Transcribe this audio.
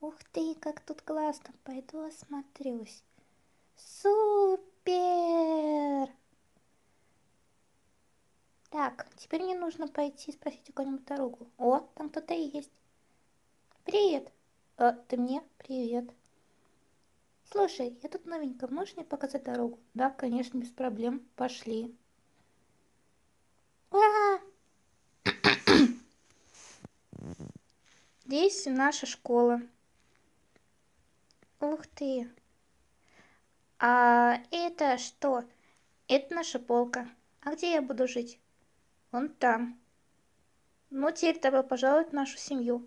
Ух ты, как тут классно. Пойду осмотрюсь. Супер! Так, теперь мне нужно пойти спросить у кого-нибудь дорогу. О, там кто-то есть. Привет. А, ты мне? Привет. Слушай, я тут новенькая, можешь мне показать дорогу? Да, конечно, без проблем. Пошли. Ура! Здесь наша школа. Ух ты. А это что? Это наша полка. А где я буду жить? Вон там. Ну, теперь добро пожаловать в нашу семью.